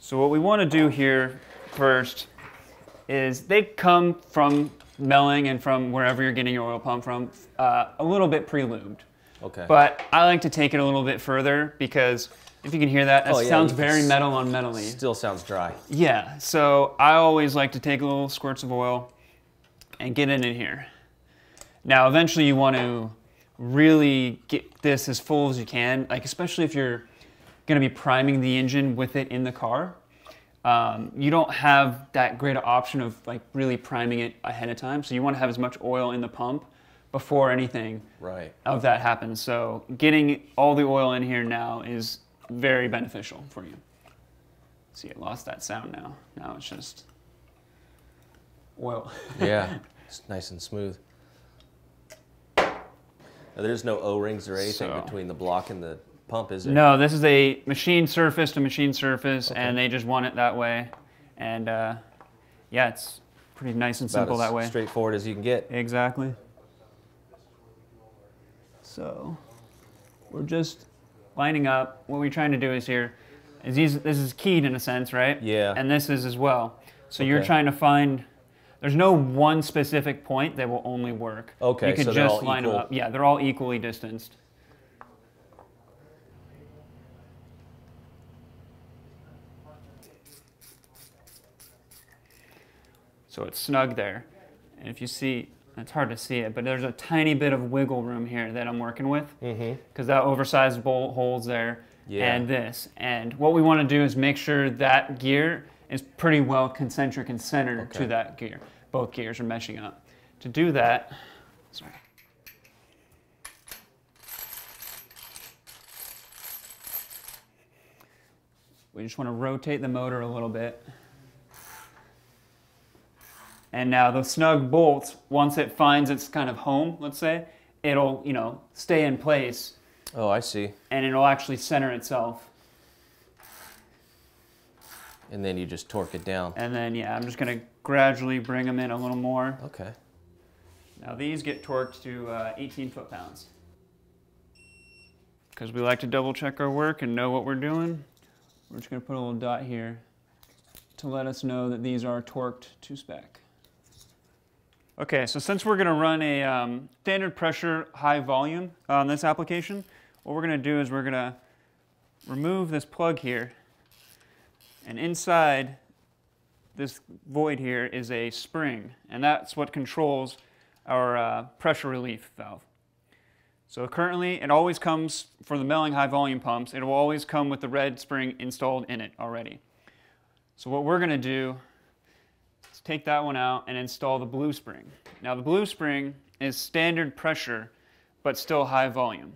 So what we want to do here first is they come from Melling and from wherever you're getting your oil pump from uh, a little bit pre-lubed. Okay. But I like to take it a little bit further because if you can hear that, that Oh, yeah, sounds very metal on metally. It still sounds dry. Yeah, so I always like to take a little squirts of oil and get it in here. Now, eventually, you want to really get this as full as you can, like especially if you're going to be priming the engine with it in the car. Um, you don't have that great option of like really priming it ahead of time, so you want to have as much oil in the pump before anything Right. of that happens. So getting all the oil in here now is very beneficial for you. See, it lost that sound now. Now it's just oil. Yeah. it's nice and smooth. Now, there's no O-rings or anything So- between the block and the pump, is there? no, this is a machine surface to machine surface, and they just want it that way. And uh, yeah, it's pretty nice and About simple that way. Straightforward as you can get. Exactly. So we're just lining up. What we're trying to do is here is these, this is keyed in a sense, right? Yeah. And this is as well. So you're trying to find. There's no one specific point that will only work. Okay, You could so just line equal. them up. Yeah, they're all equally distanced. So it's snug there. And if you see, it's hard to see it, but there's a tiny bit of wiggle room here that I'm working with mm-hmm. because that oversized bolt holds there Yeah. and this. And what we want to do is make sure that gear is pretty well concentric and centered Okay. to that gear. Both gears are meshing up. To do that, sorry. We just want to rotate the motor a little bit. And now the snug bolt, once it finds its kind of home, let's say, it'll, you know, stay in place Oh, I see. and it'll actually center itself. And then you just torque it down. And then, yeah, I'm just going to gradually bring them in a little more. Okay. Now these get torqued to uh, 18 foot-pounds. Because we like to double check our work and know what we're doing, we're just going to put a little dot here to let us know that these are torqued to spec. Okay, so since we're going to run a um, standard pressure high volume on this application, what we're going to do is we're going to remove this plug here, and inside this void here is a spring, and that's what controls our uh, pressure relief valve. So currently, it always comes for the Melling high volume pumps. It will always come with the red spring installed in it already. So what we're going to do take that one out and install the blue spring. Now the blue spring is standard pressure, but still high volume.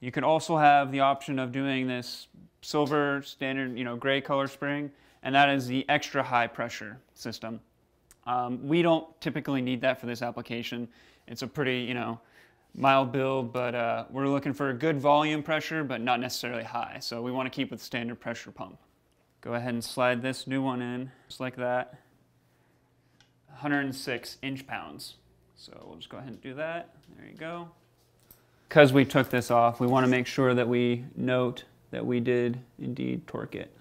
You can also have the option of doing this silver standard, you know, gray color spring, and that is the extra high pressure system. Um, we don't typically need that for this application. It's a pretty, you know, mild build, but uh, we're looking for a good volume pressure, but not necessarily high. So we want to keep with standard pressure pump. Go ahead and slide this new one in, just like that. 106 inch pounds. So we'll just go ahead and do that. There you go. Because we took this off, we want to make sure that we note that we did indeed torque it.